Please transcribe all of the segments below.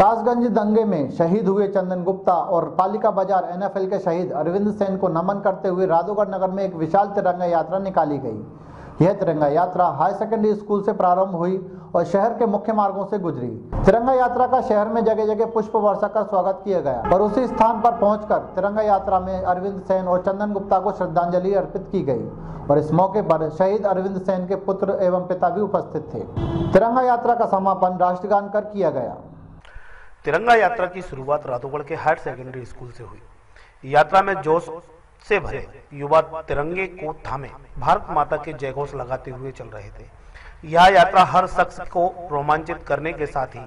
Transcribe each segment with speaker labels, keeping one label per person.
Speaker 1: कासगंज दंगे में शहीद हुए चंदन गुप्ता और पालिका बाज़ार एनएफएल के शहीद अरविंद सेन को नमन करते हुए राधोगढ़ नगर में एक विशाल तिरंगा यात्रा निकाली गई। यह तिरंगा यात्रा हाई सेकेंडरी स्कूल से प्रारंभ हुई और शहर के मुख्य मार्गों से गुजरी। तिरंगा यात्रा का शहर में जगह जगह पुष्प वर्षा कर स्वागत किया गया और उसी स्थान पर पहुंचकर तिरंगा यात्रा में अरविंद सेन और चंदन गुप्ता को श्रद्धांजलि अर्पित की गई और इस मौके पर शहीद अरविंद सेन के पुत्र एवं पिता भी उपस्थित थे। तिरंगा यात्रा का समापन राष्ट्रगान कर किया गया।
Speaker 2: तिरंगा यात्रा की शुरुआत राधोगढ़ के हायर सेकेंडरी स्कूल से हुई। यात्रा में जोश से भरे युवा तिरंगे को थामे। भारत माता के जयघोष लगाते हुए चल रहे थे। यह यात्रा हर शख्स को रोमांचित करने के साथ ही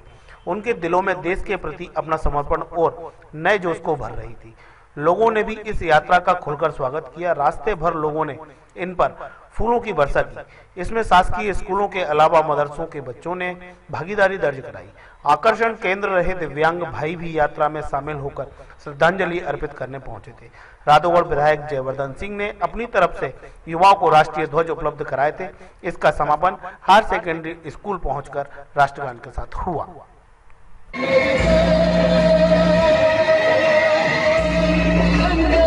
Speaker 2: उनके दिलों में देश के प्रति अपना समर्पण और नए जोश को भर रही थी। लोगों ने भी इस यात्रा का खुलकर स्वागत किया। रास्ते भर लोगों ने इन पर फूलों की वर्षा की। इसमें शासकीय स्कूलों के अलावा मदरसों के बच्चों ने भागीदारी दर्ज कराई। आकर्षण केंद्र रहे दिव्यांग भाई भी यात्रा में शामिल होकर श्रद्धांजलि अर्पित करने पहुँचे थे। राधोगढ़ विधायक जयवर्धन सिंह ने अपनी तरफ़ से युवाओं को राष्ट्रीय ध्वज उपलब्ध कराए थे। इसका समापन हायर सेकेंडरी स्कूल पहुंचकर राष्ट्रगान के साथ हुआ। Sunday.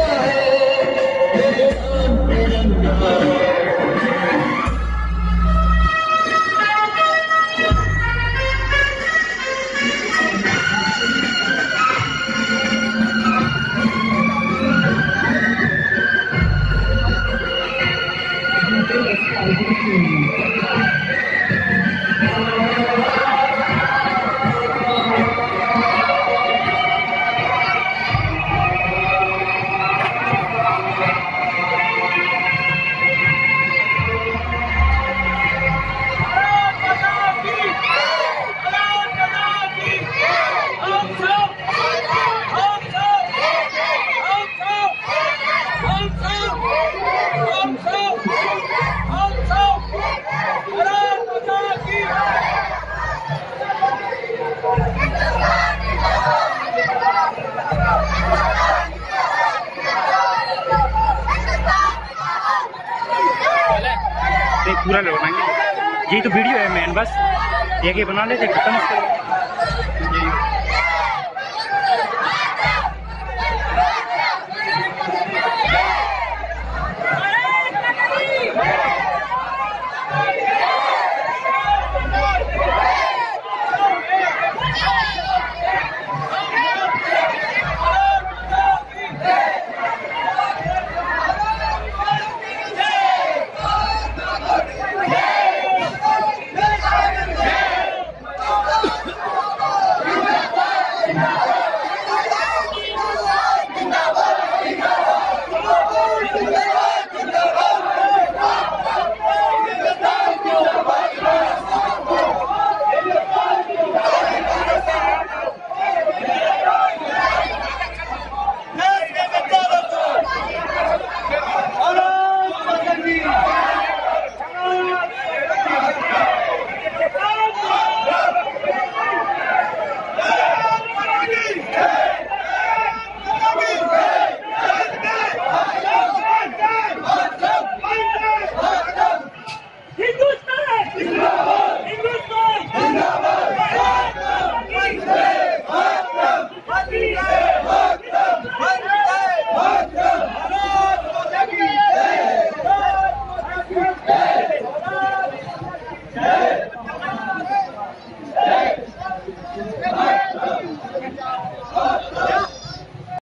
Speaker 3: नहीं पूरा लगाएँगे यही तो वीडियो है मैन बस। ही बना लेते खत्म।